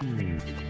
Hum.